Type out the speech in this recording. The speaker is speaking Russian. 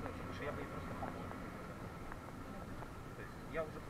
прогнозе, потому что я бы не просто помог. То есть я уже